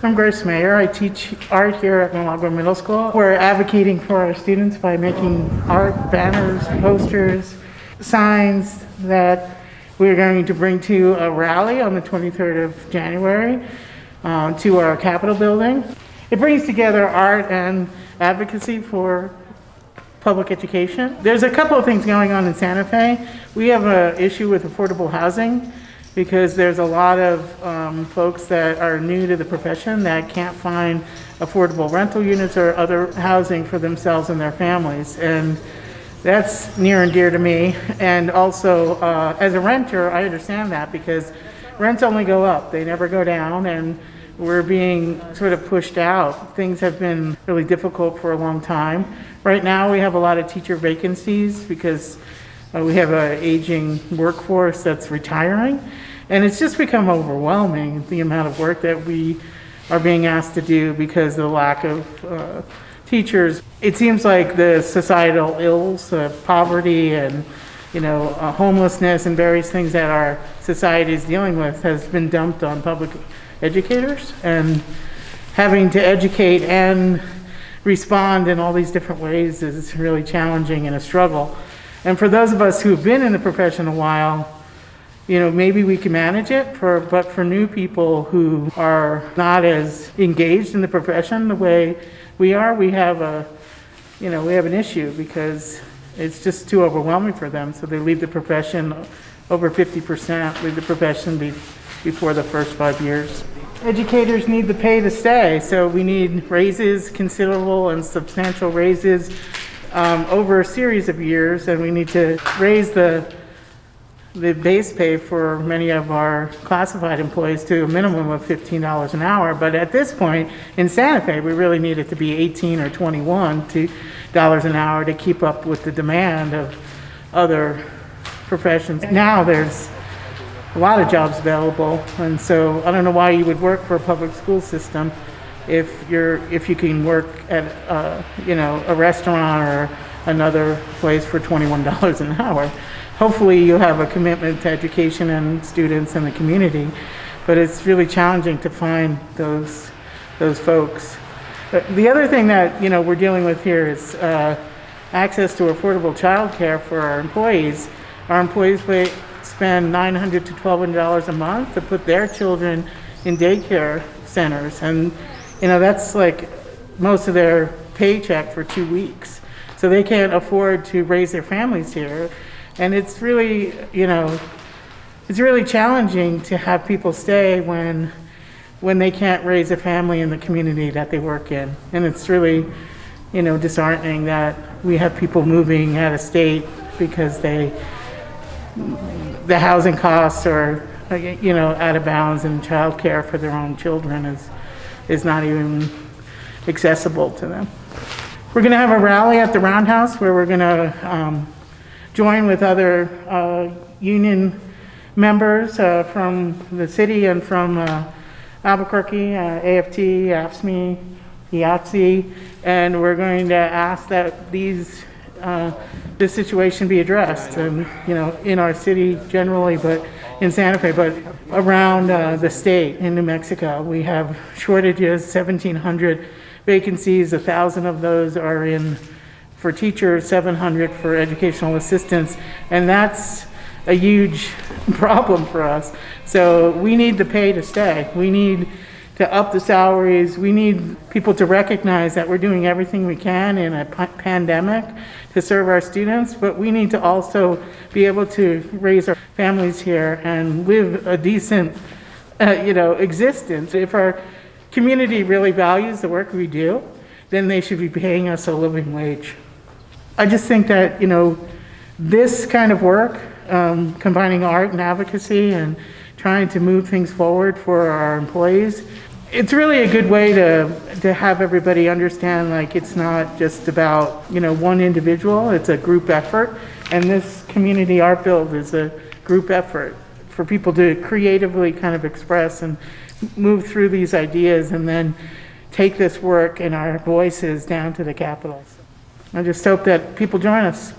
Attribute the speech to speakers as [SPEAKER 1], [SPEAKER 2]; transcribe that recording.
[SPEAKER 1] I'm Grace Mayer. I teach art here at Milagro Middle School. We're advocating for our students by making art, banners, posters, signs that we're going to bring to a rally on the 23rd of January uh, to our Capitol building. It brings together art and advocacy for public education. There's a couple of things going on in Santa Fe. We have an issue with affordable housing because there's a lot of um, folks that are new to the profession that can't find affordable rental units or other housing for themselves and their families. And that's near and dear to me. And also, uh, as a renter, I understand that because rents only go up, they never go down. And we're being sort of pushed out. Things have been really difficult for a long time. Right now, we have a lot of teacher vacancies because uh, we have an aging workforce that's retiring. And it's just become overwhelming, the amount of work that we are being asked to do because of the lack of uh, teachers. It seems like the societal ills, uh, poverty and you know, uh, homelessness and various things that our society is dealing with has been dumped on public educators and having to educate and respond in all these different ways is really challenging and a struggle. And for those of us who've been in the profession a while, you know, maybe we can manage it for, but for new people who are not as engaged in the profession the way we are, we have a, you know, we have an issue because it's just too overwhelming for them. So they leave the profession, over 50% leave the profession be, before the first five years. Educators need the pay to stay, so we need raises, considerable and substantial raises um, over a series of years, and we need to raise the the base pay for many of our classified employees to a minimum of $15 an hour. But at this point in Santa Fe, we really need it to be 18 or 21 dollars an hour to keep up with the demand of other professions. Now there's a lot of jobs available, and so I don't know why you would work for a public school system if you're if you can work at uh, you know a restaurant or another place for $21 an hour. Hopefully you have a commitment to education and students and the community, but it's really challenging to find those those folks. Uh, the other thing that you know we're dealing with here is uh, access to affordable childcare for our employees. Our employees spend 900 to $1,200 a month to put their children in daycare centers. And, you know, that's like most of their paycheck for two weeks. So they can't afford to raise their families here. And it's really, you know, it's really challenging to have people stay when when they can't raise a family in the community that they work in. And it's really, you know, disheartening that we have people moving out of state because they the housing costs are, you know, out of bounds and childcare for their own children is, is not even accessible to them. We're going to have a rally at the Roundhouse where we're going to um, join with other uh, union members uh, from the city and from uh, Albuquerque, uh, AFT, AFSCME, IATSE, and we're going to ask that these uh, this situation be addressed, and you know, in our city generally, but in Santa Fe, but around uh, the state in New Mexico, we have shortages, 1,700 vacancies, a thousand of those are in for teachers, 700 for educational assistants, and that's a huge problem for us. So we need the pay to stay. We need to up the salaries. We need people to recognize that we're doing everything we can in a pandemic to serve our students, but we need to also be able to raise our families here and live a decent, uh, you know, existence. If our community really values the work we do, then they should be paying us a living wage. I just think that, you know, this kind of work, um, combining art and advocacy and trying to move things forward for our employees it's really a good way to to have everybody understand like it's not just about you know one individual it's a group effort. And this community art build is a group effort for people to creatively kind of express and move through these ideas and then take this work and our voices down to the capitals i just hope that people join us